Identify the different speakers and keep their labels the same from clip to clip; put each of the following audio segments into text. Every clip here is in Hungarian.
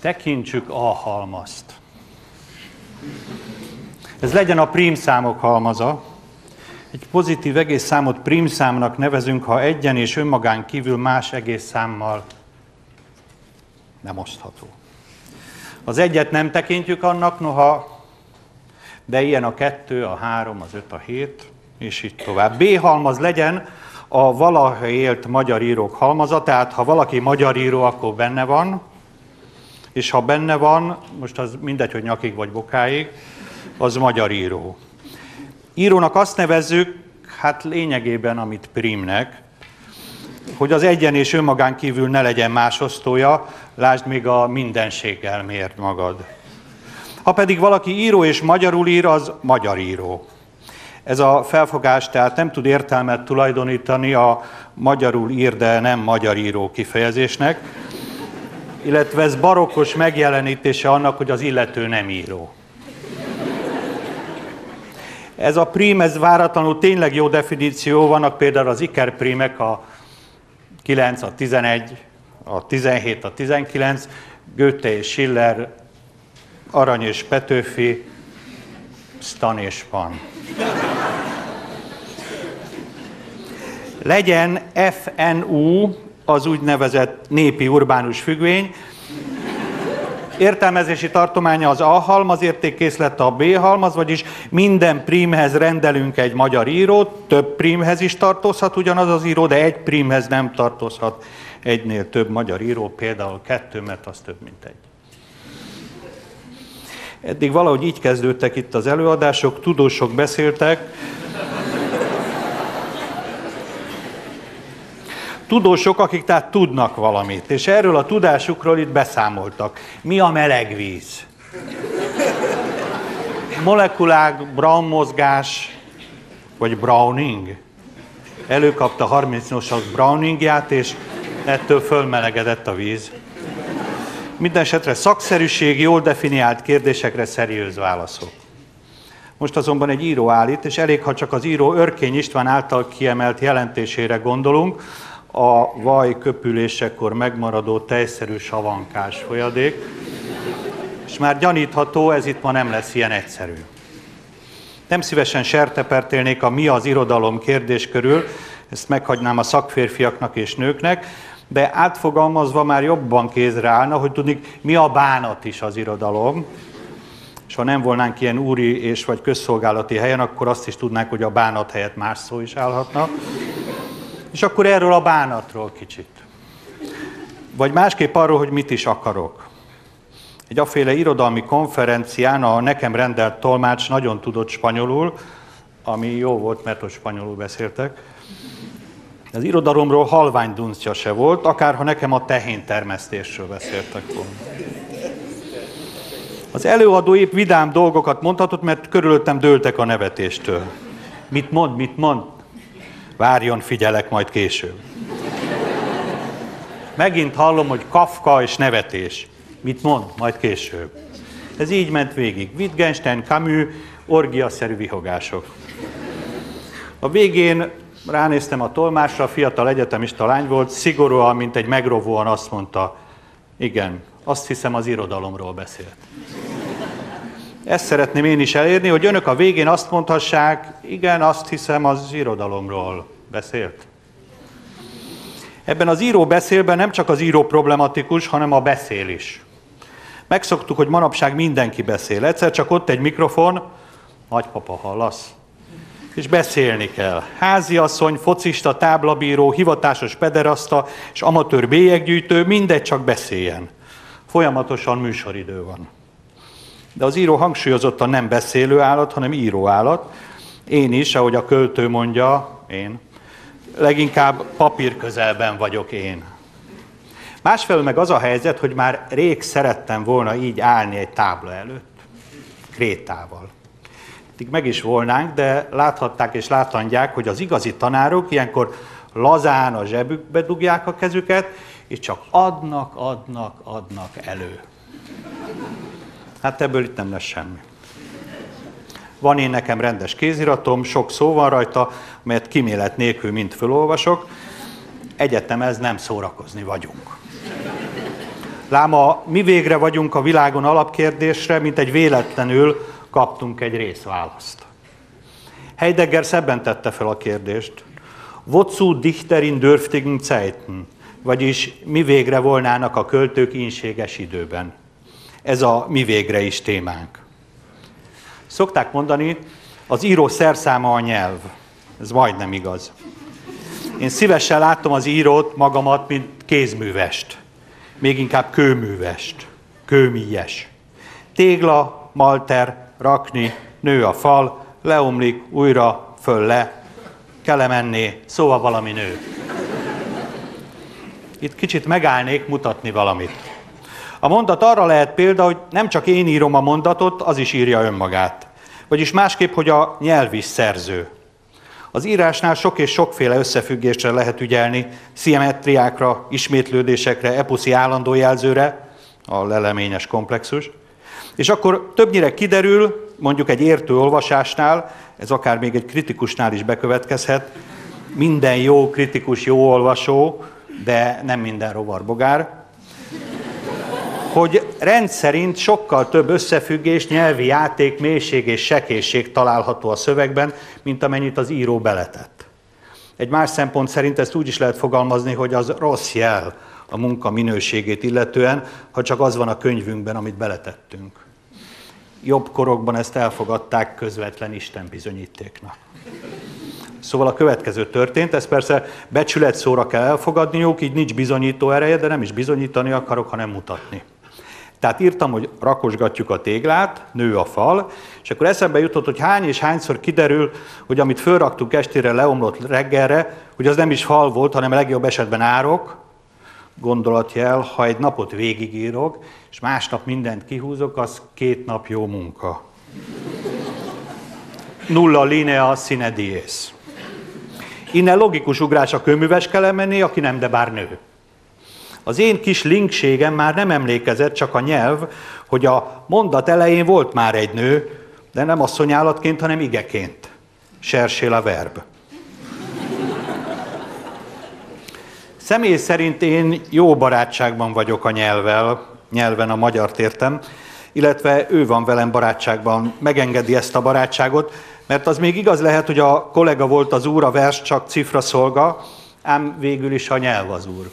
Speaker 1: Tekintsük a halmazt. Ez legyen a prímszámok halmaza. Egy pozitív egész számot prímszámnak nevezünk, ha egyen és önmagán kívül más egész számmal nem osztható. Az egyet nem tekintjük annak, noha, de ilyen a kettő, a három, az öt, a hét, és így tovább. B halmaz legyen a valaha élt magyar írók halmaza, tehát ha valaki magyar író, akkor benne van, és ha benne van, most az mindegy, hogy nyakig vagy bokáig, az magyar író. Írónak azt nevezzük, hát lényegében, amit primnek, hogy az egyen és önmagán kívül ne legyen más osztója, lásd még a mindenséggel mért magad. Ha pedig valaki író és magyarul ír, az magyar író. Ez a felfogás tehát nem tud értelmet tulajdonítani a magyarul ír, de nem magyar író kifejezésnek, illetve ez barokkos megjelenítése annak, hogy az illető nem író. Ez a prim, ez váratlanul tényleg jó definíció, vannak például az ikerprímek, a 9, a 11, a 17, a 19, Goethe és Schiller, Arany és Petőfi, Stan és Pan. Legyen FNU, az úgynevezett népi urbánus függvény, értelmezési tartománya az A halmaz, értékkészlet a B halmaz, vagyis minden prímhez rendelünk egy magyar írót, több prímhez is tartozhat ugyanaz az író, de egy prímhez nem tartozhat egynél több magyar író, például kettő, mert az több, mint egy. Eddig valahogy így kezdődtek itt az előadások, tudósok beszéltek, tudósok, akik tehát tudnak valamit, és erről a tudásukról itt beszámoltak. Mi a meleg víz? Molekulák, Brown mozgás, vagy Browning? Előkapta 38-as Browningját, és ettől fölmelegedett a víz. Mindenesetre szakszerűség, jól definiált kérdésekre szeriőz válaszok. Most azonban egy író állít, és elég, ha csak az író Örkény István által kiemelt jelentésére gondolunk, a vaj köpülésekor megmaradó tejszerű savankás folyadék, és már gyanítható, ez itt ma nem lesz ilyen egyszerű. Nem szívesen sertepertélnék a mi az irodalom kérdés körül, ezt meghagynám a szakférfiaknak és nőknek, de átfogalmazva már jobban kézre állna, hogy tudni, mi a bánat is az irodalom, és ha nem volnánk ilyen úri és vagy közszolgálati helyen, akkor azt is tudnánk, hogy a bánat helyett más szó is állhatna. És akkor erről a bánatról kicsit. Vagy másképp arról, hogy mit is akarok. Egy aféle irodalmi konferencián a nekem rendelt tolmács nagyon tudott spanyolul, ami jó volt, mert ott spanyolul beszéltek. Az irodalomról halvány dunsztja se volt, akárha nekem a tehén termesztésről beszéltek volna. Az előadó épp vidám dolgokat mondhatott, mert körülöttem dőltek a nevetéstől. Mit mond, mit mond? Várjon, figyelek majd később. Megint hallom, hogy Kafka és nevetés. Mit mond? Majd később. Ez így ment végig. Wittgenstein, Camus, orgiaszerű vihogások. A végén ránéztem a tolmásra, a fiatal egyetemista lány volt, szigorúan, mint egy megrovóan azt mondta, igen, azt hiszem az irodalomról beszélt. Ezt szeretném én is elérni, hogy önök a végén azt mondhassák, igen, azt hiszem az irodalomról beszélt. Ebben az író beszélben nem csak az író problematikus, hanem a beszél is. Megszoktuk, hogy manapság mindenki beszél. Egyszer csak ott egy mikrofon, nagypapa hallasz, és beszélni kell. Háziasszony, focista, táblabíró, hivatásos pederasta és amatőr bélyeggyűjtő, mindegy csak beszéljen. Folyamatosan műsoridő van. De az író hangsúlyozottan nem beszélő állat, hanem író állat. Én is, ahogy a költő mondja, én, leginkább papír közelben vagyok én. Másfelől meg az a helyzet, hogy már rég szerettem volna így állni egy tábla előtt, krétával. Eddig meg is volnánk, de láthatták és látandják, hogy az igazi tanárok ilyenkor lazán a zsebükbe dugják a kezüket, és csak adnak, adnak, adnak elő. Hát ebből itt nem lesz semmi. Van én nekem rendes kéziratom, sok szó van rajta, mert kimélet nélkül mind fölolvasok. Egyetem ez nem szórakozni vagyunk. Láma, mi végre vagyunk a világon alapkérdésre, mint egy véletlenül kaptunk egy részválaszt. Heidegger szebben tette fel a kérdést. Wozu Dichterin dürftigen Zeiten? Vagyis mi végre volnának a költők ínséges időben? Ez a mi végre is témánk. Szokták mondani, az író szerszáma a nyelv. Ez majdnem igaz. Én szívesen látom az írót magamat, mint kézművest. Még inkább kőművest, kőmíjes. Tégla, malter, rakni, nő a fal, leomlik, újra, föl le, kelemenné, szóval valami nő. Itt kicsit megállnék mutatni valamit. A mondat arra lehet példa, hogy nem csak én írom a mondatot, az is írja önmagát. Vagyis másképp, hogy a nyelv is szerző. Az írásnál sok és sokféle összefüggésre lehet ügyelni, szimmetriákra, ismétlődésekre, eposzi állandó jelzőre, a leleményes komplexus, és akkor többnyire kiderül, mondjuk egy értő olvasásnál, ez akár még egy kritikusnál is bekövetkezhet, minden jó kritikus jó olvasó, de nem minden rovarbogár, hogy rendszerint sokkal több összefüggés, nyelvi játék, mélység és sekészség található a szövegben, mint amennyit az író beletett. Egy más szempont szerint ezt úgy is lehet fogalmazni, hogy az rossz jel a munka minőségét illetően, ha csak az van a könyvünkben, amit beletettünk. Jobb korokban ezt elfogadták közvetlen Isten bizonyítéknak. Szóval a következő történt, ez persze becsület szóra kell elfogadniuk, így nincs bizonyító ereje, de nem is bizonyítani akarok, hanem mutatni. Tehát írtam, hogy rakosgatjuk a téglát, nő a fal, és akkor eszembe jutott, hogy hány és hányszor kiderül, hogy amit fölraktuk estére, leomlott reggelre, hogy az nem is fal volt, hanem legjobb esetben árok, gondolatjel, ha egy napot végigírok, és másnap mindent kihúzok, az két nap jó munka. Nulla linea sine dies. Innen logikus ugrás a kőműves kell menni, aki nem, de bár nő. Az én kis linkségem már nem emlékezett, csak a nyelv, hogy a mondat elején volt már egy nő, de nem asszonyállatként, hanem igeként. Sersél a verb. Személy szerint én jó barátságban vagyok a nyelvvel, nyelven a magyar értem, illetve ő van velem barátságban, megengedi ezt a barátságot, mert az még igaz lehet, hogy a kollega volt az úr, a vers csak cifra szolga, ám végül is a nyelv az úr.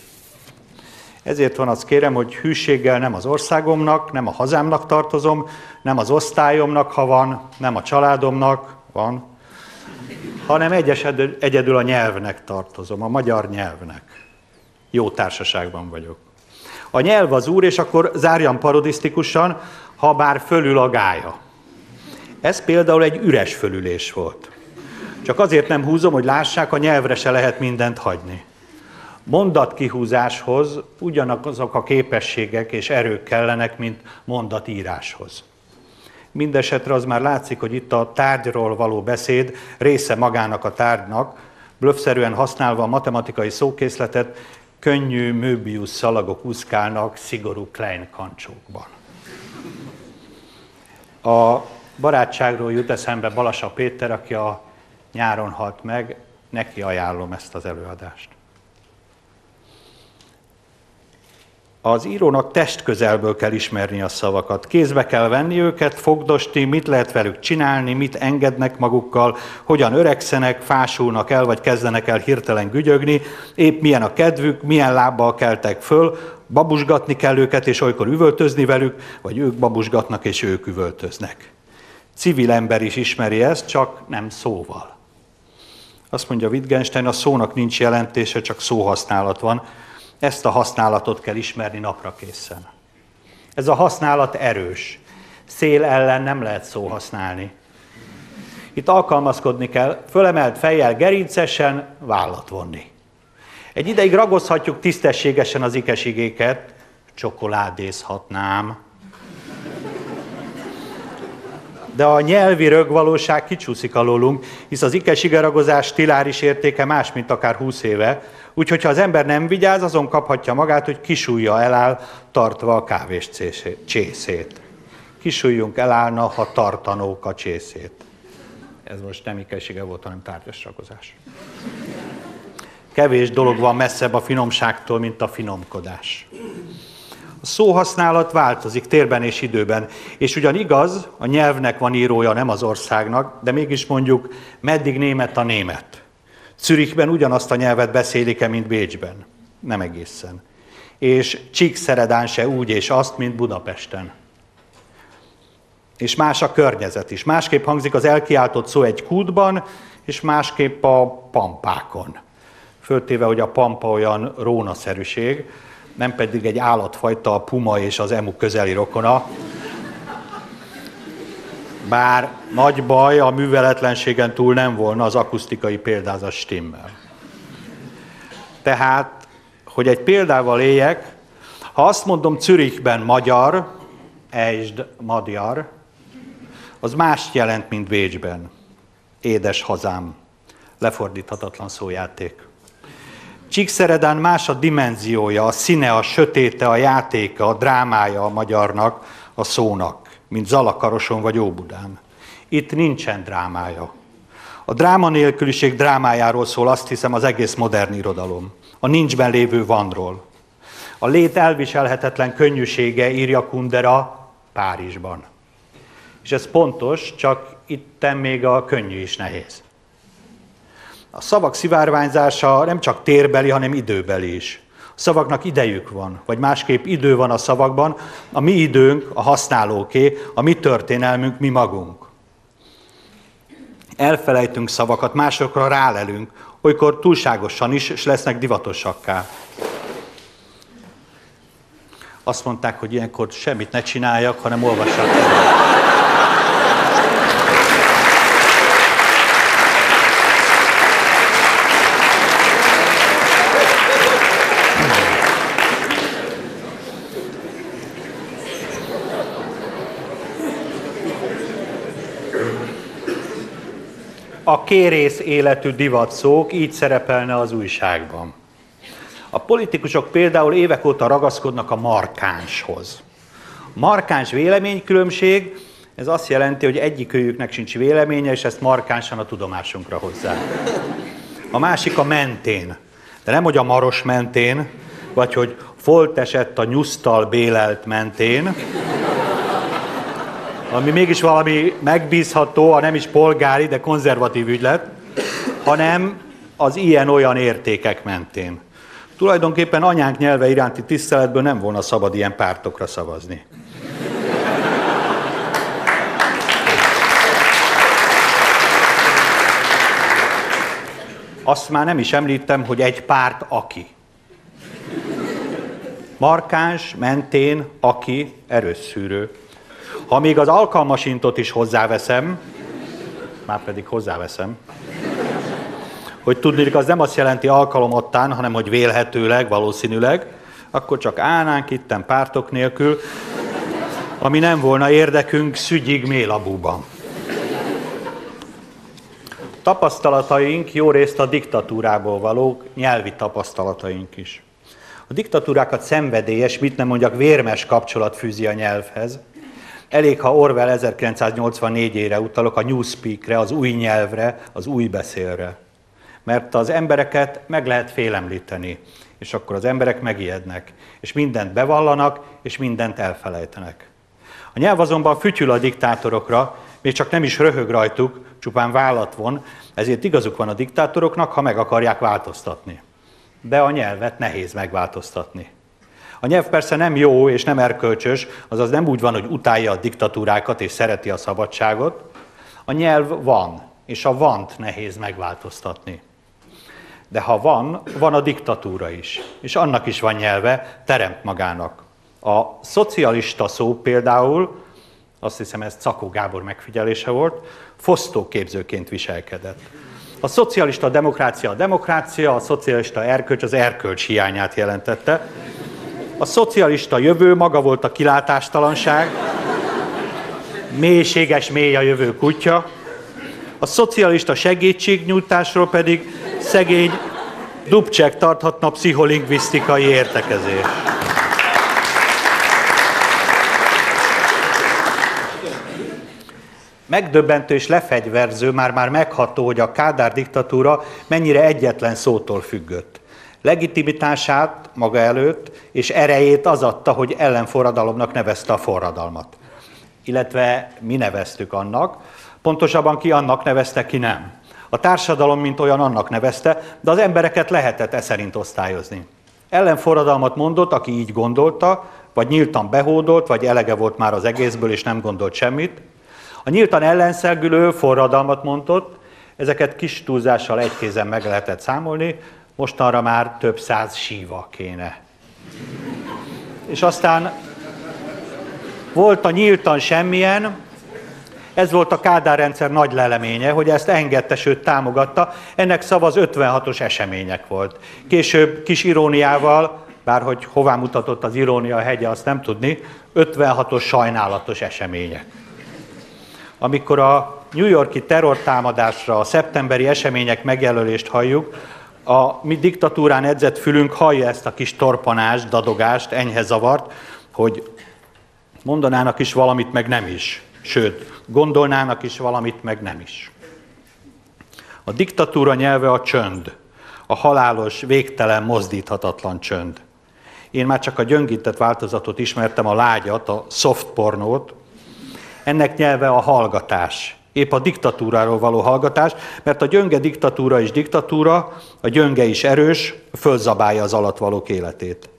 Speaker 1: Ezért van azt kérem, hogy hűséggel nem az országomnak, nem a hazámnak tartozom, nem az osztályomnak, ha van, nem a családomnak, van, hanem egyedül a nyelvnek tartozom, a magyar nyelvnek. Jó társaságban vagyok. A nyelv az úr, és akkor zárjam parodisztikusan, ha bár fölül a gája. Ez például egy üres fölülés volt. Csak azért nem húzom, hogy lássák, a nyelvre se lehet mindent hagyni mondatkihúzáshoz ugyanazok a képességek és erők kellenek, mint mondatíráshoz. Mindenesetre az már látszik, hogy itt a tárgyról való beszéd része magának a tárgynak, blöffszerűen használva a matematikai szókészletet, könnyű Möbius szalagok úszkálnak szigorú Klein kancsókban. A barátságról jut eszembe Balasa Péter, aki a nyáron halt meg, neki ajánlom ezt az előadást. Az írónak testközelből kell ismerni a szavakat. Kézbe kell venni őket, fogdosti, mit lehet velük csinálni, mit engednek magukkal, hogyan öregszenek, fásulnak el, vagy kezdenek el hirtelen gügyögni, épp milyen a kedvük, milyen lábbal keltek föl, babusgatni kell őket, és olykor üvöltözni velük, vagy ők babusgatnak, és ők üvöltöznek. Civil ember is ismeri ezt, csak nem szóval. Azt mondja Wittgenstein, a szónak nincs jelentése, csak szóhasználat van. Ezt a használatot kell ismerni napra készen. Ez a használat erős. Szél ellen nem lehet szó használni. Itt alkalmazkodni kell, fölemelt fejjel gerincesen vállat vonni. Egy ideig ragozhatjuk tisztességesen az ikesigéket, csokoládézhatnám. De a nyelvi rögvalóság kicsúszik alólunk, hisz az ikesigeragozás stiláris értéke más, mint akár 20 éve, Úgyhogy ha az ember nem vigyáz, azon kaphatja magát, hogy kisújja eláll, tartva a kávés csészét. Kisújjunk elállna, ha tartanók a csészét. Ez most nem ikessége volt, hanem tárgyas rakozás. Kevés dolog van messzebb a finomságtól, mint a finomkodás. A szóhasználat változik térben és időben. És ugyan igaz, a nyelvnek van írója, nem az országnak, de mégis mondjuk, meddig német a német. Zürichben ugyanazt a nyelvet beszélik-e, mint Bécsben? Nem egészen. És Csíkszeredán se úgy és azt, mint Budapesten. És más a környezet is. Másképp hangzik az elkiáltott szó egy kútban, és másképp a pampákon. Föltéve, hogy a pampa olyan rónaszerűség, nem pedig egy állatfajta, a puma és az emu közeli rokona. Bár nagy baj a műveletlenségen túl nem volna az akusztikai példázat stimmel. Tehát, hogy egy példával éljek, ha azt mondom Zürichben magyar, ejsd magyar, az mást jelent, mint Bécsben. Édes hazám. Lefordíthatatlan szójáték. Csíkszeredán más a dimenziója, a színe, a sötéte, a játéka, a drámája a magyarnak, a szónak, mint Zalakaroson vagy Óbudán. Itt nincsen drámája. A dráma nélküliség drámájáról szól azt hiszem az egész modern irodalom. A nincsben lévő vanról. A lét elviselhetetlen könnyűsége írja Kundera Párizsban. És ez pontos, csak itt még a könnyű is nehéz. A szavak szivárványzása nem csak térbeli, hanem időbeli is. Szavaknak idejük van, vagy másképp idő van a szavakban, a mi időnk, a használóké, a mi történelmünk, mi magunk. Elfelejtünk szavakat, másokra rálelünk, olykor túlságosan is, és lesznek divatosakká. Azt mondták, hogy ilyenkor semmit ne csináljak, hanem olvassak. Kérész életű divatszók így szerepelne az újságban. A politikusok például évek óta ragaszkodnak a markánshoz. Markáns véleménykülönbség, ez azt jelenti, hogy egyikőjüknek sincs véleménye, és ezt markánsan a tudomásunkra hozzá. A másik a mentén. De nem, hogy a maros mentén, vagy hogy folt esett a nyusztal bélelt mentén, ami mégis valami megbízható, a nem is polgári, de konzervatív ügylet, hanem az ilyen-olyan értékek mentén. Tulajdonképpen anyánk nyelve iránti tiszteletből nem volna szabad ilyen pártokra szavazni. Azt már nem is említem, hogy egy párt aki. Markáns, mentén, aki, erőszűrő. Ha még az alkalmasintot is hozzáveszem, már pedig hozzáveszem, hogy tudni, az nem azt jelenti alkalomottán, hanem hogy vélhetőleg, valószínűleg, akkor csak állnánk itten pártok nélkül, ami nem volna érdekünk szügyig mélabúban. Tapasztalataink jó részt a diktatúrából valók, nyelvi tapasztalataink is. A diktatúrákat szenvedélyes, mit nem mondjak, vérmes kapcsolat fűzi a nyelvhez, Elég, ha Orwell 1984-ére utalok, a newspeakre, az új nyelvre, az új beszélre. Mert az embereket meg lehet félemlíteni, és akkor az emberek megijednek, és mindent bevallanak, és mindent elfelejtenek. A nyelv azonban fütyül a diktátorokra, még csak nem is röhög rajtuk, csupán vállat von, ezért igazuk van a diktátoroknak, ha meg akarják változtatni. De a nyelvet nehéz megváltoztatni. A nyelv persze nem jó és nem erkölcsös, azaz nem úgy van, hogy utálja a diktatúrákat és szereti a szabadságot. A nyelv van, és a vant nehéz megváltoztatni. De ha van, van a diktatúra is, és annak is van nyelve, teremt magának. A szocialista szó például, azt hiszem ez Cakó Gábor megfigyelése volt, fosztóképzőként viselkedett. A szocialista demokrácia a demokrácia, a szocialista erkölcs az erkölcs hiányát jelentette, a szocialista jövő maga volt a kilátástalanság, mélységes mély a jövő kutya, a szocialista segítségnyújtásról pedig szegény Dubcsek tarthatna pszicholingvisztikai értekezés. Megdöbbentő és lefegyverző, már-már megható, hogy a Kádár diktatúra mennyire egyetlen szótól függött. Legitimitását maga előtt és erejét az adta, hogy ellenforradalomnak nevezte a forradalmat. Illetve mi neveztük annak, pontosabban ki annak nevezte, ki nem. A társadalom, mint olyan, annak nevezte, de az embereket lehetett e szerint osztályozni. Ellenforradalmat mondott, aki így gondolta, vagy nyíltan behódolt, vagy elege volt már az egészből, és nem gondolt semmit. A nyíltan ellenszelgülő forradalmat mondott, ezeket kis túlzással egy kézen meg lehetett számolni, mostanra már több száz síva kéne. És aztán volt a nyíltan semmilyen, ez volt a Kádár rendszer nagy leleménye, hogy ezt engedte, sőt támogatta. Ennek szava az 56-os események volt. Később kis iróniával, bárhogy hová mutatott az irónia hegye, azt nem tudni, 56-os sajnálatos események. Amikor a New Yorki terrortámadásra a szeptemberi események megjelölést halljuk, a mi diktatúrán edzett fülünk hallja ezt a kis torpanást, dadogást, enyhe zavart, hogy mondanának is valamit, meg nem is. Sőt, gondolnának is valamit, meg nem is. A diktatúra nyelve a csönd, a halálos, végtelen, mozdíthatatlan csönd. Én már csak a gyöngített változatot ismertem, a lágyat, a soft pornót. Ennek nyelve a hallgatás, épp a diktatúráról való hallgatás, mert a gyönge diktatúra is diktatúra, a gyönge is erős, fölzabálja az alatt életét.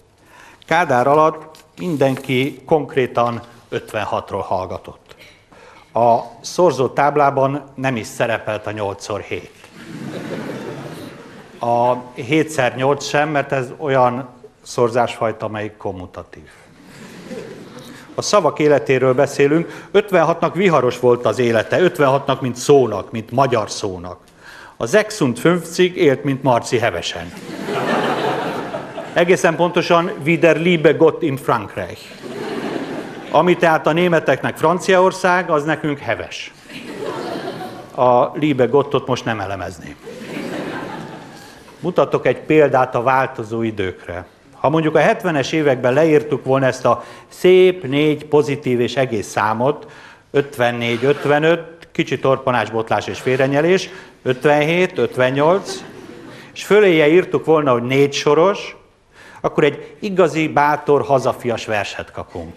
Speaker 1: Kádár alatt mindenki konkrétan 56-ról hallgatott. A szorzó táblában nem is szerepelt a 8x7. A 7x8 sem, mert ez olyan szorzásfajta, amelyik kommutatív. A szavak életéről beszélünk, 56-nak viharos volt az élete, 56-nak, mint szónak, mint magyar szónak. A Zexund 50 élt, mint Marci Hevesen. Egészen pontosan Wider Liebe Gott in Frankreich. Ami tehát a németeknek Franciaország, az nekünk heves. A Liebe Gottot most nem elemezném. Mutatok egy példát a változó időkre. Ha mondjuk a 70-es években leírtuk volna ezt a szép, négy pozitív és egész számot, 54, 55, kicsi torpanás, botlás és félrenyelés, 57, 58, és föléje írtuk volna, hogy négy soros, akkor egy igazi, bátor, hazafias verset kapunk.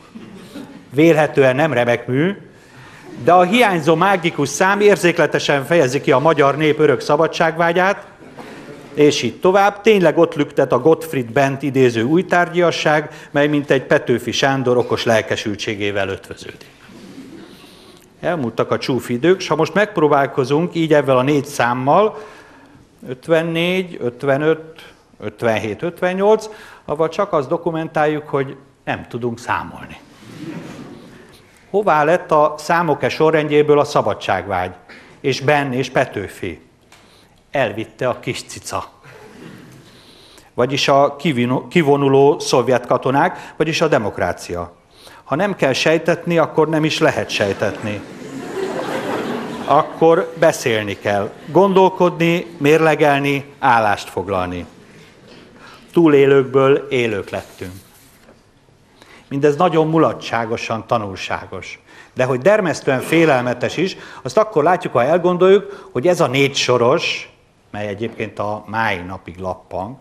Speaker 1: Vélhetően nem remek mű, de a hiányzó mágikus szám érzékletesen fejezi ki a magyar nép örök szabadságvágyát, és így tovább. Tényleg ott lüktet a Gottfried Bent idéző újtárgyiasság, mely mint egy Petőfi Sándor okos lelkesültségével ötvöződik. Elmúltak a csúf idők, és ha most megpróbálkozunk így ebben a négy számmal, 54, 55, 57, 58, avval csak azt dokumentáljuk, hogy nem tudunk számolni. Hová lett a számok-e sorrendjéből a szabadságvágy, és Ben és Petőfi? Elvitte a kis cica. Vagyis a kivonuló szovjet katonák, vagyis a demokrácia. Ha nem kell sejtetni, akkor nem is lehet sejtetni. Akkor beszélni kell, gondolkodni, mérlegelni, állást foglalni. Túlélőkből élők lettünk. Mindez nagyon mulatságosan tanulságos. De hogy dermesztően félelmetes is, azt akkor látjuk, ha elgondoljuk, hogy ez a négy soros, mely egyébként a máj napig lappan,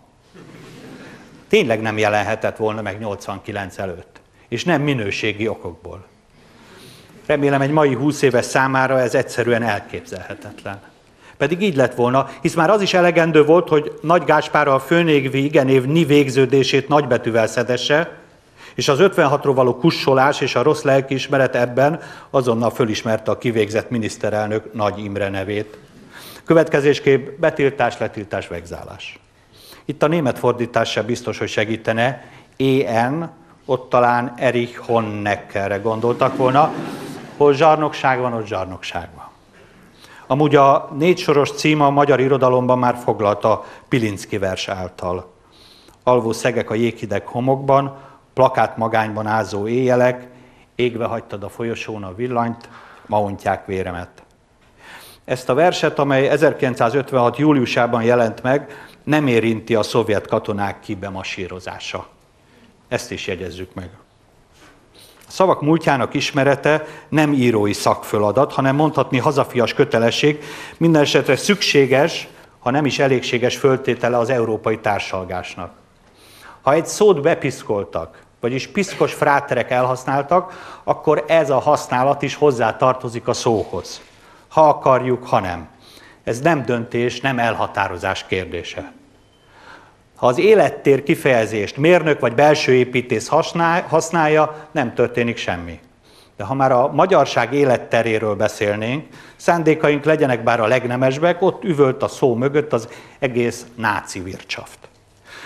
Speaker 1: tényleg nem jelenhetett volna meg 89 előtt. És nem minőségi okokból. Remélem egy mai 20 éves számára ez egyszerűen elképzelhetetlen. Pedig így lett volna, hisz már az is elegendő volt, hogy Nagy Gáspár a főnégvi igenév ni végződését nagybetűvel szedesse, és az 56-ról való kussolás és a rossz lelkiismeret ebben azonnal fölismerte a kivégzett miniszterelnök Nagy Imre nevét. Következésképp betiltás, letiltás, vegzálás. Itt a német fordítás sem biztos, hogy segítene. EN, ott talán Erich Honneckerre gondoltak volna. Hol zsarnokság van, ott zsarnokság van. Amúgy a négy soros címa a magyar irodalomban már foglalta Pilinszki vers által. Alvó szegek a jéghideg homokban, plakát magányban ázó éjjelek, égve hagytad a folyosón a villanyt, ma véremet. Ezt a verset, amely 1956. júliusában jelent meg, nem érinti a szovjet katonák kibemasírozása. Ezt is jegyezzük meg. A szavak múltjának ismerete nem írói szakföladat, hanem mondhatni hazafias kötelesség, minden esetre szükséges, ha nem is elégséges föltétele az európai társalgásnak. Ha egy szót bepiszkoltak, vagyis piszkos fráterek elhasználtak, akkor ez a használat is hozzá tartozik a szóhoz. Ha akarjuk, ha nem. Ez nem döntés, nem elhatározás kérdése. Ha az élettér kifejezést mérnök vagy belső építész használja, nem történik semmi. De ha már a magyarság életteréről beszélnénk, szándékaink legyenek bár a legnemesbek, ott üvölt a szó mögött az egész náci vircsaft.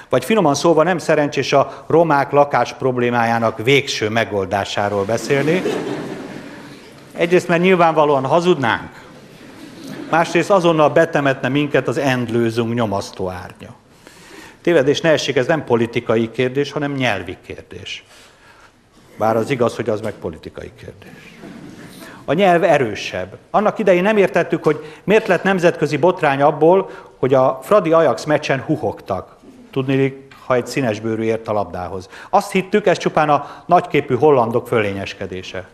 Speaker 1: Vagy finoman szólva nem szerencsés a romák lakás problémájának végső megoldásáról beszélni. Egyrészt, mert nyilvánvalóan hazudnánk, másrészt azonnal betemetne minket az endlőzünk nyomasztó árnya. Tévedés ne essék, ez nem politikai kérdés, hanem nyelvi kérdés. Bár az igaz, hogy az meg politikai kérdés. A nyelv erősebb. Annak idején nem értettük, hogy miért lett nemzetközi botrány abból, hogy a Fradi Ajax meccsen huhogtak. Tudni, ha egy színes bőrű ért a labdához. Azt hittük, ez csupán a nagyképű hollandok fölényeskedése.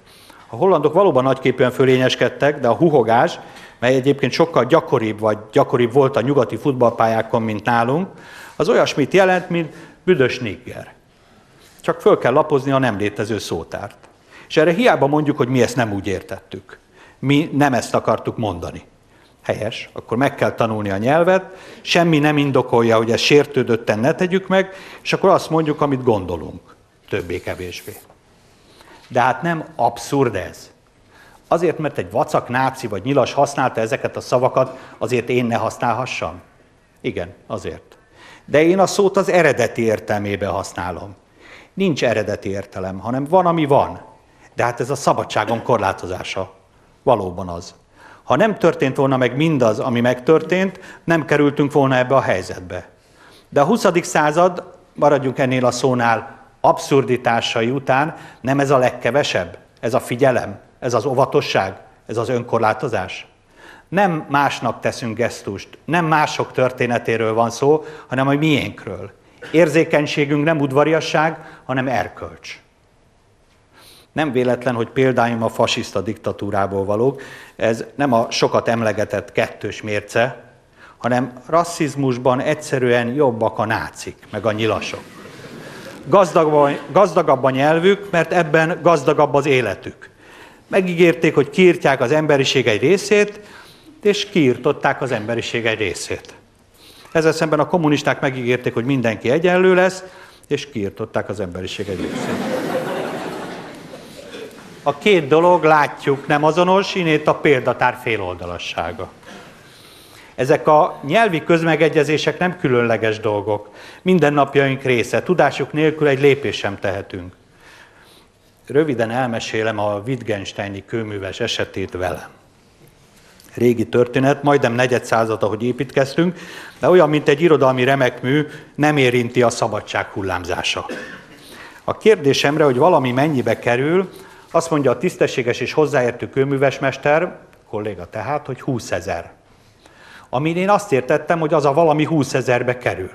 Speaker 1: A hollandok valóban nagyképűen fölényeskedtek, de a huhogás, mely egyébként sokkal gyakoribb, vagy gyakoribb volt a nyugati futballpályákon, mint nálunk, az olyasmit jelent, mint büdös nigger. Csak föl kell lapozni a nem létező szótárt. És erre hiába mondjuk, hogy mi ezt nem úgy értettük. Mi nem ezt akartuk mondani. Helyes, akkor meg kell tanulni a nyelvet, semmi nem indokolja, hogy ezt sértődötten ne tegyük meg, és akkor azt mondjuk, amit gondolunk. Többé-kevésbé. De hát nem abszurd ez. Azért, mert egy vacak náci vagy nyilas használta ezeket a szavakat, azért én ne használhassam? Igen, azért. De én a szót az eredeti értelmébe használom. Nincs eredeti értelem, hanem van, ami van. De hát ez a szabadságom korlátozása. Valóban az. Ha nem történt volna meg mindaz, ami megtörtént, nem kerültünk volna ebbe a helyzetbe. De a 20. század, maradjunk ennél a szónál, abszurditásai után nem ez a legkevesebb? Ez a figyelem? Ez az óvatosság? Ez az önkorlátozás? Nem másnak teszünk gesztust, nem mások történetéről van szó, hanem a miénkről. Érzékenységünk nem udvariasság, hanem erkölcs. Nem véletlen, hogy példáim a fasiszta diktatúrából valók. Ez nem a sokat emlegetett kettős mérce, hanem rasszizmusban egyszerűen jobbak a nácik, meg a nyilasok. Gazdagabban, gazdagabb a nyelvük, mert ebben gazdagabb az életük. Megígérték, hogy kiírtják az emberiség egy részét, és kiirtották az emberiség egy részét. Ezzel szemben a kommunisták megígérték, hogy mindenki egyenlő lesz, és kiirtották az emberiség egy részét. A két dolog, látjuk, nem azonos, innét a példatár féloldalassága. Ezek a nyelvi közmegegyezések nem különleges dolgok. Mindennapjaink része. Tudásuk nélkül egy lépés sem tehetünk. Röviden elmesélem a Wittgensteini kőműves esetét velem régi történet, majdnem negyed század, ahogy építkeztünk, de olyan, mint egy irodalmi remekmű, nem érinti a szabadság hullámzása. A kérdésemre, hogy valami mennyibe kerül, azt mondja a tisztességes és hozzáértő kőművesmester, kolléga tehát, hogy 20 ezer. Amin én azt értettem, hogy az a valami 20 ezerbe kerül.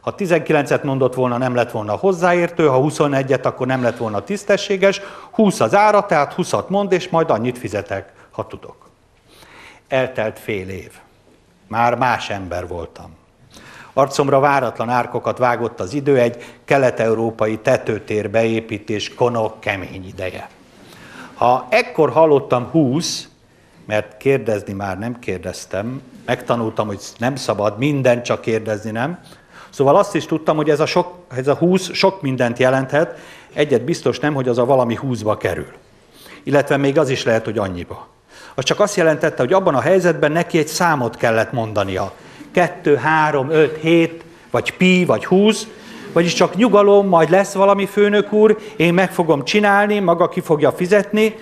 Speaker 1: Ha 19-et mondott volna, nem lett volna hozzáértő, ha 21-et, akkor nem lett volna tisztességes, 20 az ára, tehát 20-at mond, és majd annyit fizetek, ha tudok. Eltelt fél év. Már más ember voltam. Arcomra váratlan árkokat vágott az idő, egy kelet-európai tetőtér beépítés konok kemény ideje. Ha ekkor hallottam húsz, mert kérdezni már nem kérdeztem, megtanultam, hogy nem szabad minden csak kérdezni, nem? Szóval azt is tudtam, hogy ez a, sok, ez a húsz sok mindent jelenthet, egyet biztos nem, hogy az a valami húszba kerül. Illetve még az is lehet, hogy annyiba az csak azt jelentette, hogy abban a helyzetben neki egy számot kellett mondania. Kettő, három, öt, hét, vagy pi, vagy húsz, vagyis csak nyugalom, majd lesz valami főnök úr, én meg fogom csinálni, maga ki fogja fizetni,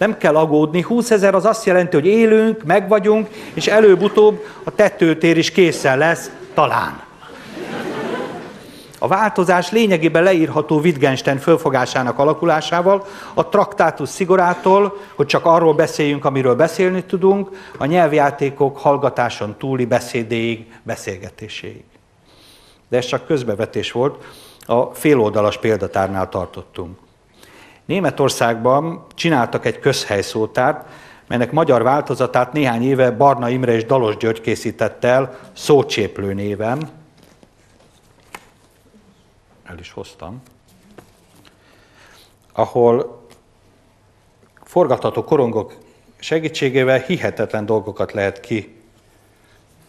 Speaker 1: nem kell aggódni. 20 ezer az azt jelenti, hogy élünk, megvagyunk, és előbb-utóbb a tetőtér is készen lesz, talán. A változás lényegében leírható Wittgenstein fölfogásának alakulásával, a traktátus szigorától, hogy csak arról beszéljünk, amiről beszélni tudunk, a nyelvjátékok hallgatáson túli beszédéig, beszélgetéséig. De ez csak közbevetés volt, a féloldalas példatárnál tartottunk. Németországban csináltak egy közhelyszótárt, melynek magyar változatát néhány éve Barna Imre és Dalos György készített el Szócséplő néven. El is hoztam. Ahol forgatható korongok segítségével hihetetlen dolgokat lehet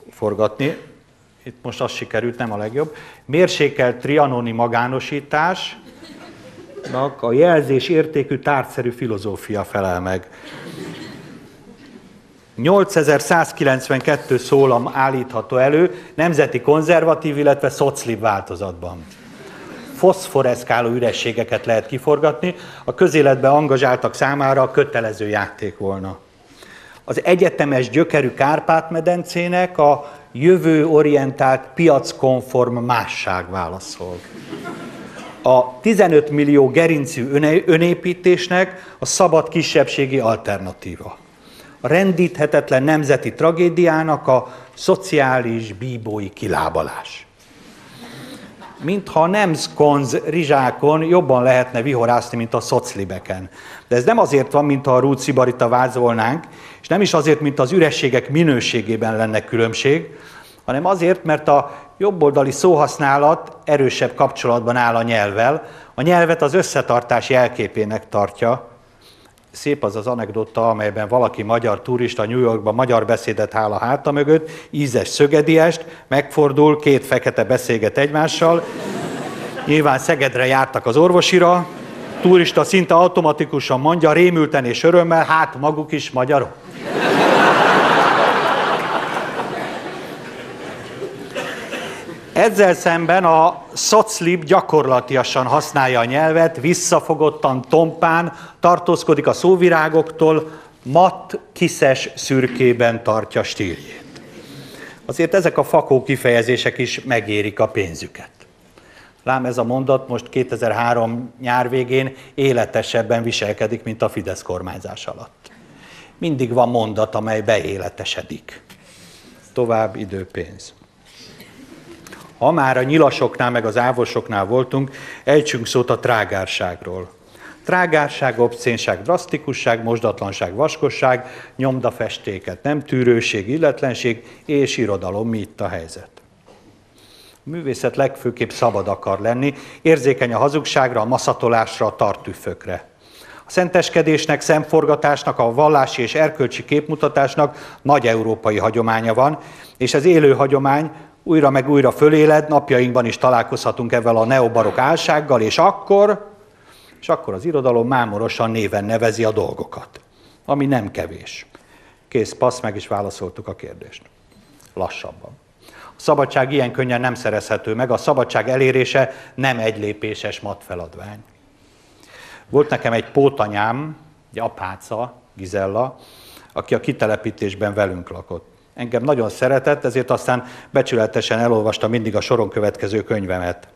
Speaker 1: kiforgatni. Itt most az sikerült, nem a legjobb. Mérsékelt trianoni magánosítás, a jelzés értékű tárgyszerű filozófia felel meg. 8192 szólam állítható elő nemzeti konzervatív, illetve szoclib változatban. Foszforeszkáló ürességeket lehet kiforgatni, a közéletbe angazsáltak számára a kötelező játék volna. Az egyetemes gyökerű Kárpát-medencének a jövőorientált piackonform másság válaszol. A 15 millió gerincű önépítésnek a szabad kisebbségi alternatíva a rendíthetetlen nemzeti tragédiának a szociális bíbói kilábalás. Mintha nem szkonz rizsákon jobban lehetne vihorászni, mint a szoclibeken. De ez nem azért van, mint a Rúci Barita vázolnánk, és nem is azért, mint az ürességek minőségében lenne különbség, hanem azért, mert a jobboldali szóhasználat erősebb kapcsolatban áll a nyelvvel, a nyelvet az összetartás jelképének tartja, Szép az az anekdota, amelyben valaki magyar turista New Yorkban magyar beszédet áll a háta mögött, ízes szögediest, megfordul, két fekete beszélget egymással. Nyilván Szegedre jártak az orvosira, turista szinte automatikusan mondja, rémülten és örömmel, hát maguk is magyarok. Ezzel szemben a szoclib gyakorlatiasan használja a nyelvet, visszafogottan, tompán, tartózkodik a szóvirágoktól, mat, kiszes szürkében tartja stíljét. Azért ezek a fakó kifejezések is megérik a pénzüket. Lám ez a mondat most 2003 nyár végén életesebben viselkedik, mint a Fidesz kormányzás alatt. Mindig van mondat, amely beéletesedik. Tovább idő, pénz. Ha már a nyilasoknál, meg az ávosoknál voltunk, ejtsünk szót a trágárságról. Trágárság, obszénság, drasztikusság, mosdatlanság, vaskosság, nyomdafestéket, nem tűrőség, illetlenség és irodalom, mi itt a helyzet. A művészet legfőképp szabad akar lenni, érzékeny a hazugságra, a maszatolásra, a tartüfökre. A szenteskedésnek, szemforgatásnak, a vallási és erkölcsi képmutatásnak nagy európai hagyománya van, és ez élő hagyomány, újra meg újra föléled, napjainkban is találkozhatunk ezzel a neobarok álsággal, és akkor, és akkor az irodalom mámorosan néven nevezi a dolgokat, ami nem kevés. Kész, passz, meg is válaszoltuk a kérdést. Lassabban. A szabadság ilyen könnyen nem szerezhető meg, a szabadság elérése nem egy lépéses matfeladvány. Volt nekem egy pótanyám, egy apáca, Gizella, aki a kitelepítésben velünk lakott engem nagyon szeretett, ezért aztán becsületesen elolvasta mindig a soron következő könyvemet.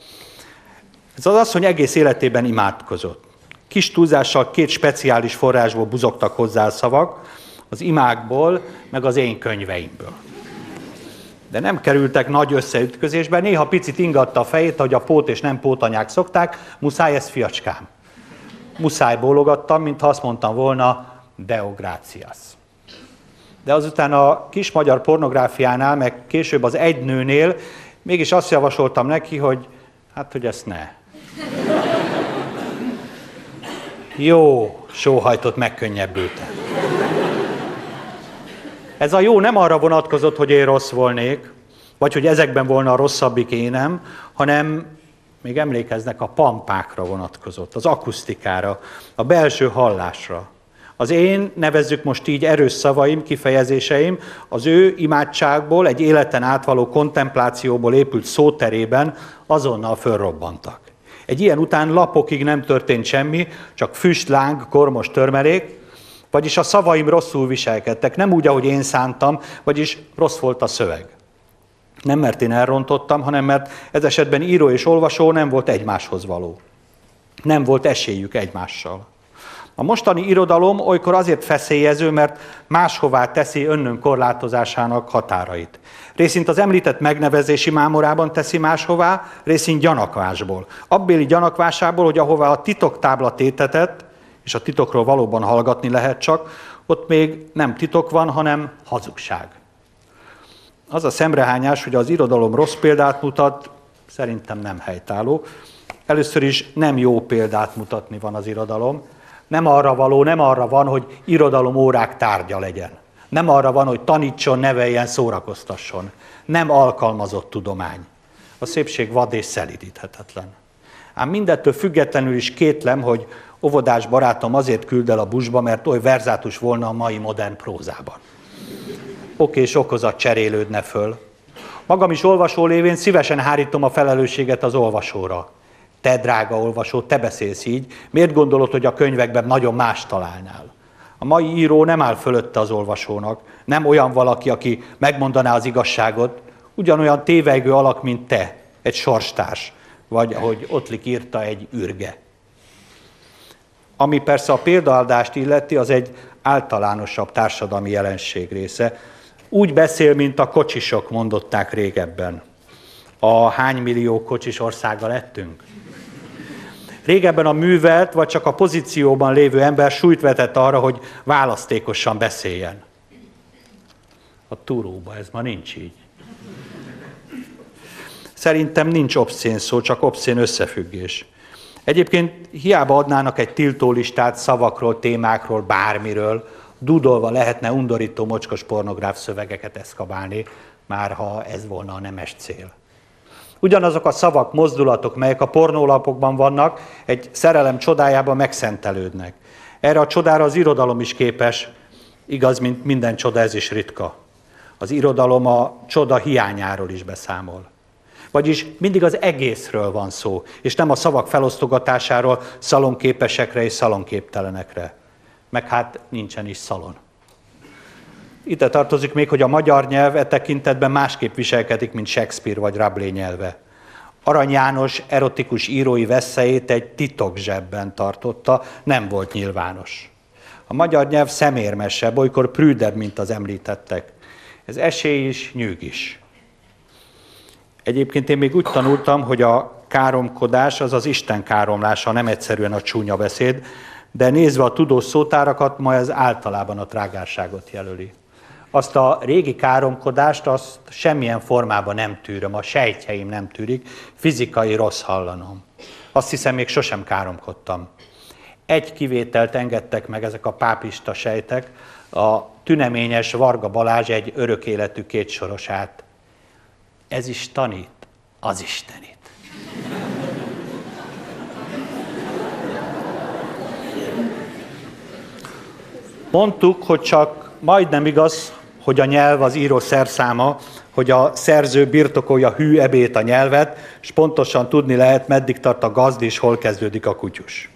Speaker 1: Ez az asszony egész életében imádkozott. Kis túlzással két speciális forrásból buzogtak hozzá a szavak, az imákból, meg az én könyveimből. De nem kerültek nagy összeütközésbe, néha picit ingatta a fejét, ahogy a pót és nem pótanyák szokták, muszáj ez fiacskám. Muszáj bólogattam, mintha azt mondtam volna, deográcias de azután a kis magyar pornográfiánál, meg később az egy nőnél mégis azt javasoltam neki, hogy hát, hogy ezt ne. Jó, sóhajtott megkönnyebbültem. Ez a jó nem arra vonatkozott, hogy én rossz volnék, vagy hogy ezekben volna a rosszabbik énem, hanem még emlékeznek a pampákra vonatkozott, az akusztikára, a belső hallásra. Az én, nevezzük most így erős szavaim, kifejezéseim, az ő imádságból, egy életen átvaló kontemplációból épült szóterében azonnal fölrobbantak. Egy ilyen után lapokig nem történt semmi, csak füst, láng, kormos törmelék, vagyis a szavaim rosszul viselkedtek, nem úgy, ahogy én szántam, vagyis rossz volt a szöveg. Nem mert én elrontottam, hanem mert ez esetben író és olvasó nem volt egymáshoz való. Nem volt esélyük egymással. A mostani irodalom olykor azért feszélyező, mert máshová teszi önnön korlátozásának határait. Részint az említett megnevezési mámorában teszi máshová, részint gyanakvásból. Abbéli gyanakvásából, hogy ahová a titoktábla tétetett, és a titokról valóban hallgatni lehet csak, ott még nem titok van, hanem hazugság. Az a szemrehányás, hogy az irodalom rossz példát mutat, szerintem nem helytálló. Először is nem jó példát mutatni van az irodalom. Nem arra való, nem arra van, hogy irodalom órák tárgya legyen. Nem arra van, hogy tanítson, neveljen, szórakoztasson. Nem alkalmazott tudomány. A szépség vad és szelidíthetetlen. Ám mindettől függetlenül is kétlem, hogy óvodás barátom azért küld el a busba, mert oly verzátus volna a mai modern prózában. Oké és okozat cserélődne föl. Magam is olvasó lévén szívesen hárítom a felelősséget az olvasóra. Te, drága olvasó, te beszélsz így, miért gondolod, hogy a könyvekben nagyon más találnál? A mai író nem áll fölötte az olvasónak, nem olyan valaki, aki megmondaná az igazságot, ugyanolyan tévegő alak, mint te, egy sorstárs, vagy ahogy Ottlik írta, egy ürge. Ami persze a példaadást illeti, az egy általánosabb társadalmi jelenség része. Úgy beszél, mint a kocsisok, mondották régebben. A hány millió kocsis országa lettünk? Régebben a művelt, vagy csak a pozícióban lévő ember súlyt vetett arra, hogy választékosan beszéljen. A turóba ez ma nincs így. Szerintem nincs obszén szó, csak obszén összefüggés. Egyébként hiába adnának egy tiltólistát szavakról, témákról, bármiről, dudolva lehetne undorító mocskos pornográf szövegeket eszkabálni, már ha ez volna a nemes cél. Ugyanazok a szavak, mozdulatok, melyek a pornólapokban vannak, egy szerelem csodájában megszentelődnek. Erre a csodára az irodalom is képes, igaz, mint minden csoda, ez is ritka. Az irodalom a csoda hiányáról is beszámol. Vagyis mindig az egészről van szó, és nem a szavak felosztogatásáról szalonképesekre és szalonképtelenekre. Meg hát nincsen is szalon. Ide tartozik még, hogy a magyar nyelv e tekintetben másképp viselkedik, mint Shakespeare vagy Rabelais nyelve. Arany János erotikus írói veszélyét egy titok zsebben tartotta, nem volt nyilvános. A magyar nyelv szemérmesebb, olykor prűdebb, mint az említettek. Ez esély is, nyűg is. Egyébként én még úgy tanultam, hogy a káromkodás az az Isten káromlása, nem egyszerűen a csúnya beszéd, de nézve a tudós szótárakat, ma ez általában a trágárságot jelöli. Azt a régi káromkodást, azt semmilyen formában nem tűröm, a sejtjeim nem tűrik, fizikai rossz hallanom. Azt hiszem, még sosem káromkodtam. Egy kivételt engedtek meg ezek a pápista sejtek, a tüneményes Varga Balázs egy örök életű kétsorosát ez is tanít az Istenit. Mondtuk, hogy csak majdnem igaz, hogy a nyelv az író szerszáma, hogy a szerző birtokolja hű ebét a nyelvet, és pontosan tudni lehet, meddig tart a gazd és hol kezdődik a kutyus.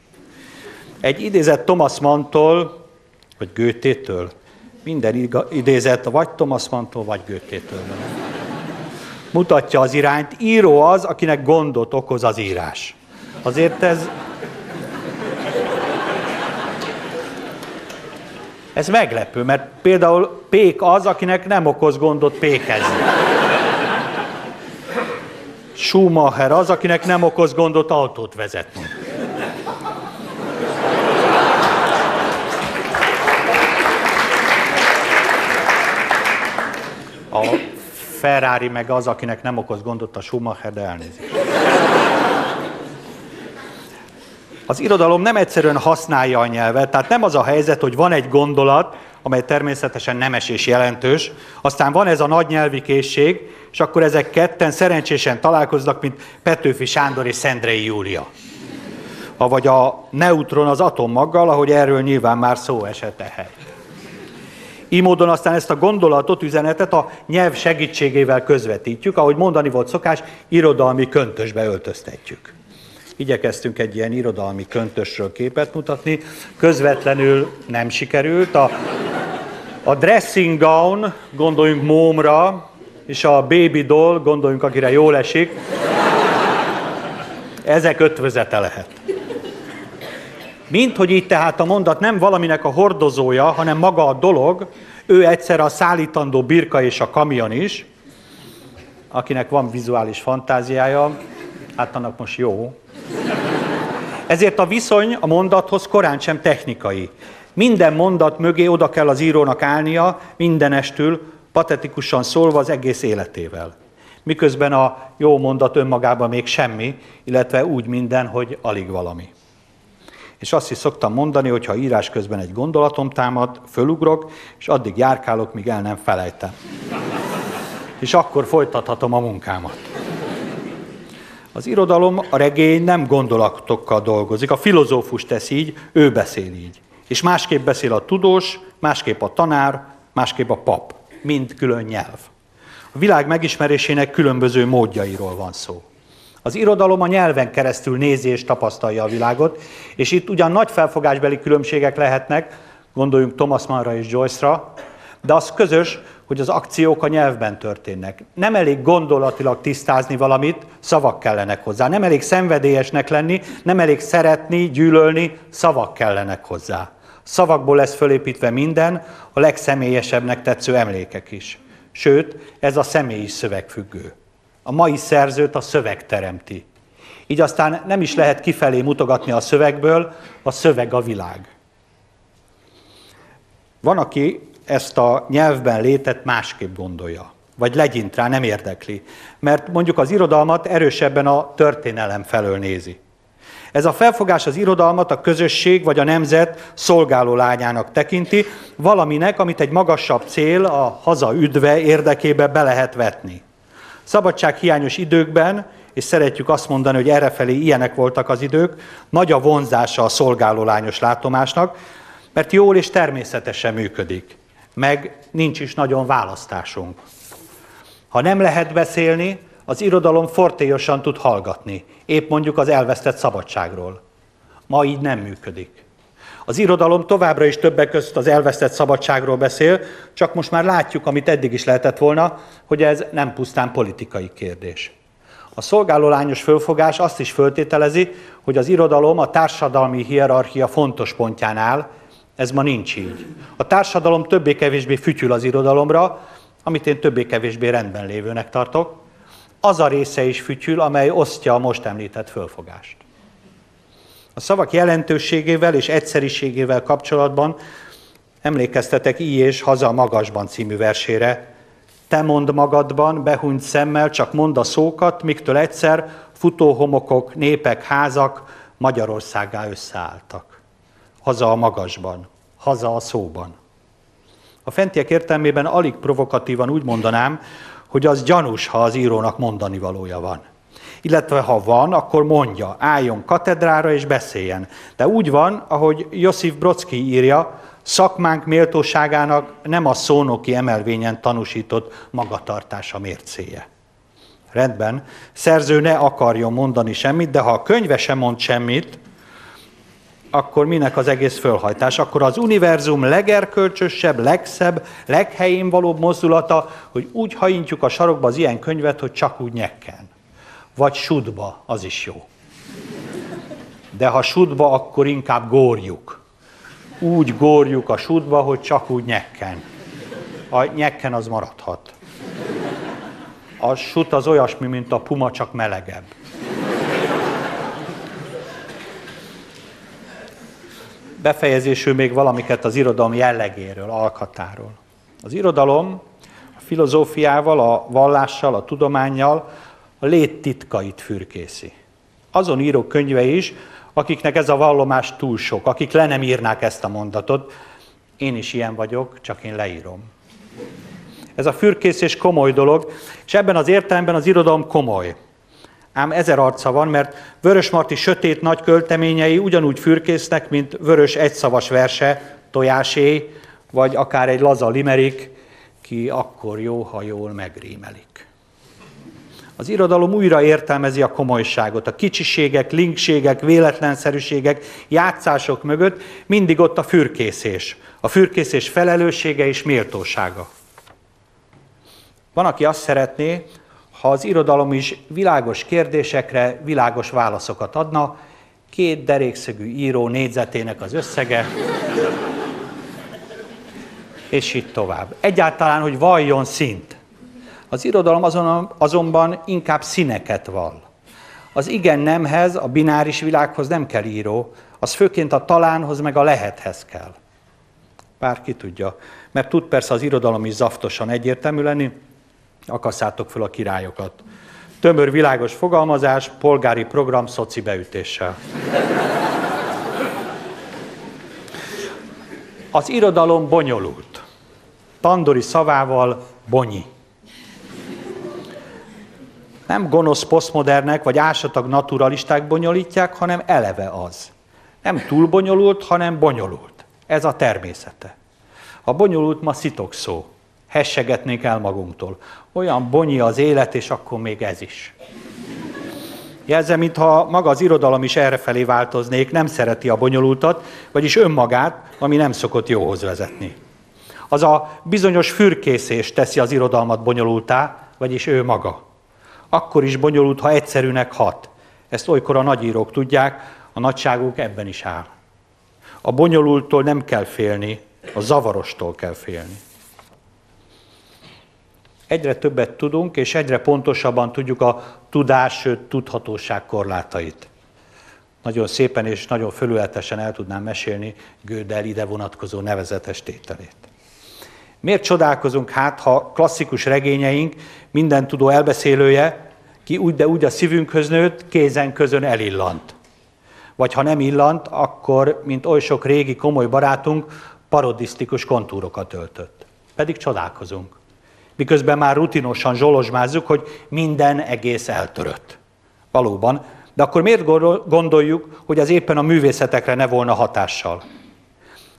Speaker 1: Egy idézet Thomas Manntól, vagy Götétől, minden idézet vagy Thomas Manntól, vagy Götétől mutatja az irányt. Író az, akinek gondot okoz az írás. Azért ez... Ez meglepő, mert például Pék az, akinek nem okoz gondot pékezni. Schumacher az, akinek nem okoz gondot autót vezetni. A Ferrari meg az, akinek nem okoz gondot a Schumacher, de elnézést. Az irodalom nem egyszerűen használja a nyelvet, tehát nem az a helyzet, hogy van egy gondolat, amely természetesen nemes és jelentős, aztán van ez a nagy nyelvi készség, és akkor ezek ketten szerencsésen találkoznak, mint Petőfi Sándor és Szendrei Júlia. Vagy a neutron az atommaggal, ahogy erről nyilván már szó esett ehhez. Így módon aztán ezt a gondolatot, üzenetet a nyelv segítségével közvetítjük, ahogy mondani volt szokás, irodalmi köntösbe öltöztetjük. Igyekeztünk egy ilyen irodalmi köntösről képet mutatni, közvetlenül nem sikerült. A, a dressing gown, gondoljunk mómra, és a baby doll, gondoljunk, akire jól esik, ezek ötvözete lehet. Mint hogy így tehát a mondat nem valaminek a hordozója, hanem maga a dolog, ő egyszer a szállítandó birka és a kamion is, akinek van vizuális fantáziája, hát annak most jó. Ezért a viszony a mondathoz korán sem technikai. Minden mondat mögé oda kell az írónak állnia, mindenestül, patetikusan szólva az egész életével. Miközben a jó mondat önmagában még semmi, illetve úgy minden, hogy alig valami. És azt is szoktam mondani, hogy ha írás közben egy gondolatom támad, fölugrok, és addig járkálok, míg el nem felejtem. És akkor folytathatom a munkámat. Az irodalom, a regény nem gondolatokkal dolgozik, a filozófus tesz így, ő beszél így. És másképp beszél a tudós, másképp a tanár, másképp a pap. Mind külön nyelv. A világ megismerésének különböző módjairól van szó. Az irodalom a nyelven keresztül nézi és tapasztalja a világot, és itt ugyan nagy felfogásbeli különbségek lehetnek, gondoljunk Thomas Mannra és Joyce-ra, de az közös, hogy az akciók a nyelvben történnek. Nem elég gondolatilag tisztázni valamit, szavak kellenek hozzá. Nem elég szenvedélyesnek lenni, nem elég szeretni, gyűlölni, szavak kellenek hozzá. Szavakból lesz fölépítve minden, a legszemélyesebbnek tetsző emlékek is. Sőt, ez a személyi szövegfüggő. A mai szerzőt a szöveg teremti. Így aztán nem is lehet kifelé mutogatni a szövegből, a szöveg a világ. Van, aki ezt a nyelvben létet másképp gondolja, vagy legyint rá, nem érdekli, mert mondjuk az irodalmat erősebben a történelem felől nézi. Ez a felfogás az irodalmat a közösség vagy a nemzet szolgáló lányának tekinti, valaminek, amit egy magasabb cél, a haza üdve érdekébe be lehet vetni. Szabadság hiányos időkben, és szeretjük azt mondani, hogy errefelé ilyenek voltak az idők, nagy a vonzása a szolgáló lányos látomásnak, mert jól és természetesen működik. Meg nincs is nagyon választásunk. Ha nem lehet beszélni, az irodalom fortélyosan tud hallgatni, épp mondjuk az elvesztett szabadságról. Ma így nem működik. Az irodalom továbbra is többek között az elvesztett szabadságról beszél, csak most már látjuk, amit eddig is lehetett volna, hogy ez nem pusztán politikai kérdés. A szolgálólányos fölfogás azt is föltételezi, hogy az irodalom a társadalmi hierarchia fontos pontján áll, ez ma nincs így. A társadalom többé-kevésbé fütyül az irodalomra, amit én többé-kevésbé rendben lévőnek tartok, az a része is fütyül, amely osztja a most említett fölfogást. A szavak jelentőségével és egyszeriségével kapcsolatban emlékeztetek így és Haza a magasban című versére. Te mond magadban, behunyt szemmel, csak mond a szókat, miktől egyszer futóhomokok, népek, házak Magyarországá összeálltak. Haza a magasban, haza a szóban. A fentiek értelmében alig provokatívan úgy mondanám, hogy az gyanús, ha az írónak mondani valója van. Illetve ha van, akkor mondja, álljon katedrára és beszéljen. De úgy van, ahogy Josif Brodsky írja, szakmánk méltóságának nem a szónoki emelvényen tanúsított magatartása mércéje. Rendben, szerző ne akarjon mondani semmit, de ha a könyve sem mond semmit, akkor minek az egész fölhajtás? Akkor az univerzum legerkölcsösebb, legszebb, leghelyén valóbb mozdulata, hogy úgy hajintjuk a sarokba az ilyen könyvet, hogy csak úgy nyekken. Vagy sudba, az is jó. De ha sudba, akkor inkább górjuk. Úgy górjuk a sudba, hogy csak úgy nyekken. A nyekken az maradhat. A sut az olyasmi, mint a puma, csak melegebb. Befejezésül még valamiket az irodalom jellegéről, alkatáról. Az irodalom a filozófiával, a vallással, a tudományjal a lét titkait fürkészi. Azon író könyve is, akiknek ez a vallomás túl sok, akik le nem írnák ezt a mondatot. Én is ilyen vagyok, csak én leírom. Ez a fürkészés komoly dolog, és ebben az értelemben az irodalom komoly ám ezer arca van, mert Vörös Marti sötét nagy költeményei ugyanúgy fürkésznek, mint Vörös egyszavas verse, tojásé, vagy akár egy laza limerik, ki akkor jó, ha jól megrímelik. Az irodalom újra értelmezi a komolyságot. A kicsiségek, linkségek, véletlenszerűségek, játszások mögött mindig ott a fürkészés. A fürkészés felelőssége és méltósága. Van, aki azt szeretné, ha az irodalom is világos kérdésekre világos válaszokat adna, két derékszögű író négyzetének az összege, és így tovább. Egyáltalán, hogy valljon szint. Az irodalom azon, azonban inkább színeket val. Az igen nemhez, a bináris világhoz nem kell író, az főként a talánhoz meg a lehethez kell. Bárki tudja. Mert tud persze az irodalom is zaftosan egyértelmű lenni, akasszátok fel a királyokat. Tömör világos fogalmazás, polgári program, szoci beütéssel. Az irodalom bonyolult. Tandori szavával bonyi. Nem gonosz posztmodernek vagy ásatag naturalisták bonyolítják, hanem eleve az. Nem túl bonyolult, hanem bonyolult. Ez a természete. A bonyolult ma szitok szó. Hessegetnék el magunktól. Olyan bonyi az élet, és akkor még ez is. Jelzem, mintha maga az irodalom is errefelé változnék, nem szereti a bonyolultat, vagyis önmagát, ami nem szokott jóhoz vezetni. Az a bizonyos fürkészés teszi az irodalmat bonyolultá, vagyis ő maga. Akkor is bonyolult, ha egyszerűnek hat. Ezt olykor a nagyírók tudják, a nagyságuk ebben is áll. A bonyolultól nem kell félni, a zavarostól kell félni. Egyre többet tudunk, és egyre pontosabban tudjuk a tudás, sőt tudhatóság korlátait. Nagyon szépen és nagyon fölületesen el tudnám mesélni Gödel ide vonatkozó nevezetes tételét. Miért csodálkozunk hát, ha klasszikus regényeink minden tudó elbeszélője, ki úgy, de úgy a szívünkhöz nőtt, kézen közön elillant. Vagy ha nem illant, akkor, mint oly sok régi komoly barátunk, parodisztikus kontúrokat öltött. Pedig csodálkozunk. Miközben már rutinosan zsolozsmázzuk, hogy minden egész eltörött. Valóban, de akkor miért gondoljuk, hogy az éppen a művészetekre ne volna hatással?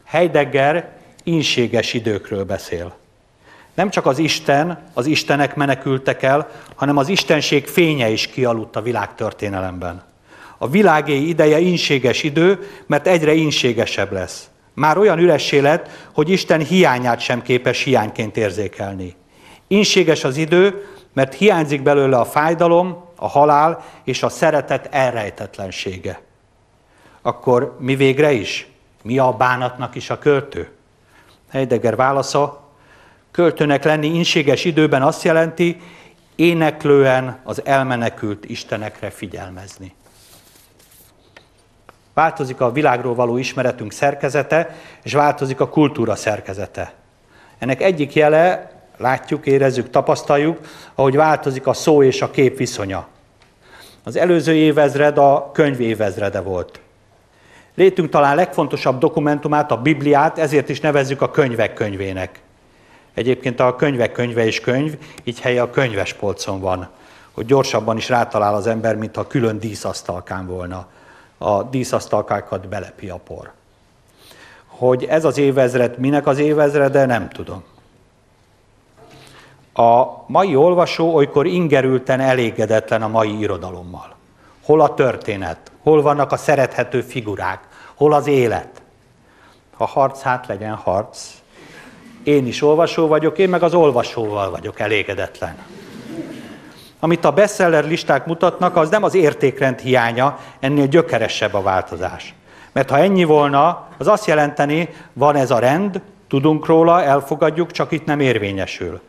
Speaker 1: Heidegger inséges időkről beszél. Nem csak az Isten, az Istenek menekültek el, hanem az Istenség fénye is kialudt a világ történelemben. A világé ideje inséges idő, mert egyre inségesebb lesz. Már olyan üressé lett, hogy Isten hiányát sem képes hiányként érzékelni. Inséges az idő, mert hiányzik belőle a fájdalom, a halál és a szeretet elrejtetlensége. Akkor mi végre is? Mi a bánatnak is a költő? Heidegger válasza, költőnek lenni inséges időben azt jelenti, éneklően az elmenekült istenekre figyelmezni. Változik a világról való ismeretünk szerkezete, és változik a kultúra szerkezete. Ennek egyik jele, látjuk, érezzük, tapasztaljuk, ahogy változik a szó és a kép viszonya. Az előző évezred a könyv évezrede volt. Létünk talán legfontosabb dokumentumát, a Bibliát, ezért is nevezzük a könyvek könyvének. Egyébként a könyvek könyve is könyv, így helye a könyves polcon van, hogy gyorsabban is rátalál az ember, mint ha külön díszasztalkán volna. A díszasztalkákat belepi a por. Hogy ez az évezred minek az évezrede, nem tudom. A mai olvasó olykor ingerülten elégedetlen a mai irodalommal. Hol a történet? Hol vannak a szerethető figurák? Hol az élet? Ha harc, hát legyen harc. Én is olvasó vagyok, én meg az olvasóval vagyok elégedetlen. Amit a bestseller listák mutatnak, az nem az értékrend hiánya, ennél gyökeresebb a változás. Mert ha ennyi volna, az azt jelenteni, van ez a rend, tudunk róla, elfogadjuk, csak itt nem érvényesül.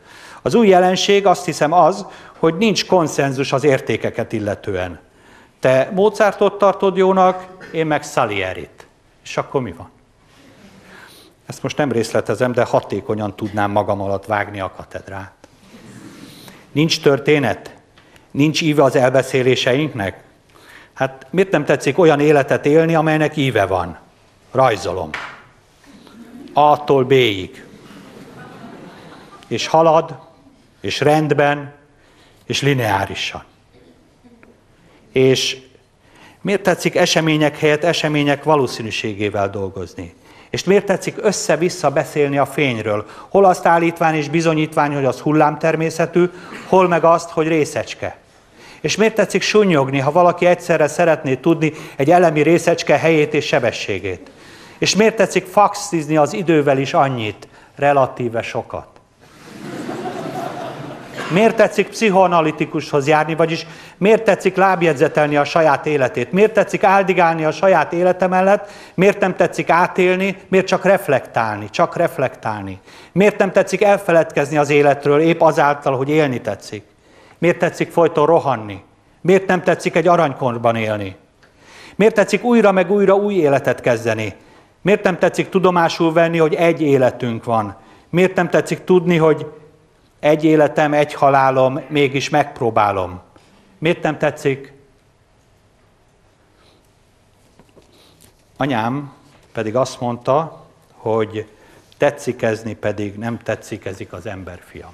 Speaker 1: Az új jelenség azt hiszem az, hogy nincs konszenzus az értékeket illetően. Te Mozartot tartod jónak, én meg Salierit. És akkor mi van? Ezt most nem részletezem, de hatékonyan tudnám magam alatt vágni a katedrát. Nincs történet? Nincs íve az elbeszéléseinknek? Hát miért nem tetszik olyan életet élni, amelynek íve van? Rajzolom. A-tól B-ig. És halad, és rendben, és lineárisan. És miért tetszik események helyett események valószínűségével dolgozni? És miért tetszik össze-vissza beszélni a fényről? Hol azt állítvány és bizonyítvány, hogy az hullámtermészetű, hol meg azt, hogy részecske. És miért tetszik sunyogni, ha valaki egyszerre szeretné tudni egy elemi részecske helyét és sebességét? És miért tetszik faxizni az idővel is annyit, relatíve sokat? Miért tetszik pszichoanalitikushoz járni, vagyis miért tetszik lábjegyzetelni a saját életét? Miért tetszik áldigálni a saját élete mellett? Miért nem tetszik átélni? Miért csak reflektálni? Csak reflektálni. Miért nem tetszik elfeledkezni az életről épp azáltal, hogy élni tetszik? Miért tetszik folyton rohanni? Miért nem tetszik egy aranykorban élni? Miért tetszik újra meg újra új életet kezdeni? Miért nem tetszik tudomásul venni, hogy egy életünk van? Miért nem tetszik tudni, hogy egy életem, egy halálom, mégis megpróbálom? Miért nem tetszik? Anyám pedig azt mondta, hogy tetszikezni pedig nem tetszikezik az emberfiam.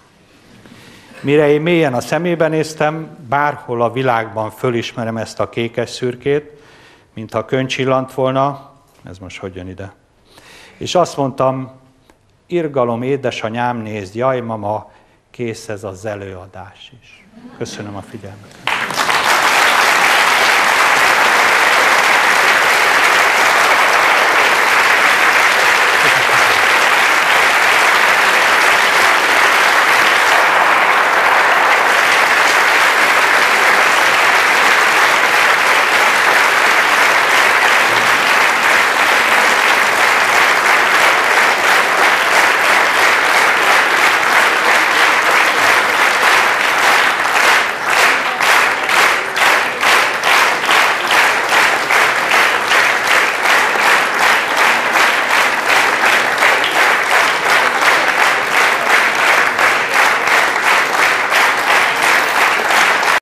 Speaker 1: Mire én mélyen a szemébe néztem, bárhol a világban fölismerem ezt a kékes szürkét, mintha könycsillant volna, ez most hogy jön ide. És azt mondtam, irgalom, édesanyám, nézd, jaj, mama, kész ez az előadás is. Köszönöm a figyelmet.